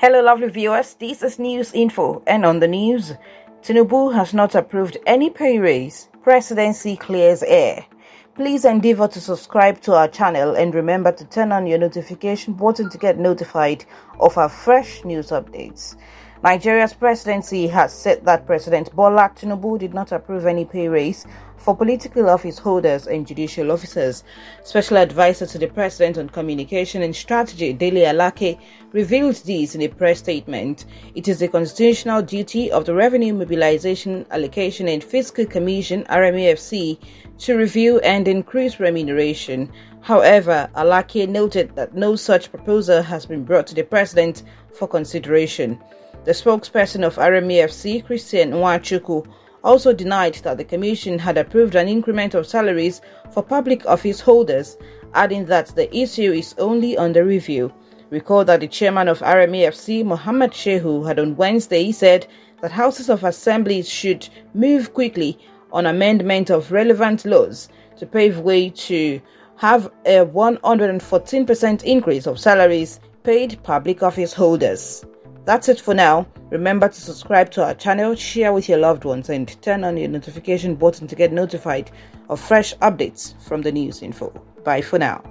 Hello, lovely viewers. This is News Info, and on the news, Tinubu has not approved any pay raise. Presidency clears air. Please endeavor to subscribe to our channel and remember to turn on your notification button to get notified of our fresh news updates. Nigeria's presidency has said that President Bola Tinubu did not approve any pay raise for political office holders and judicial officers. Special advisor to the president on communication and strategy, Dele Alake, revealed this in a press statement. It is the constitutional duty of the Revenue Mobilization, Allocation and Fiscal Commission, RMAFC, to review and increase remuneration. However, Alake noted that no such proposal has been brought to the president for consideration. Spokesperson of RMAFC, Christian Nwachukwu, also denied that the Commission had approved an increment of salaries for public office holders, adding that the issue is only under review. Recall that the chairman of RMAFC, Mohammed Shehu, had on Wednesday said that houses of assemblies should move quickly on amendment of relevant laws to pave way to have a 114% increase of salaries paid public office holders. That's it for now. Remember to subscribe to our channel, share with your loved ones, and turn on your notification button to get notified of fresh updates from the news info. Bye for now.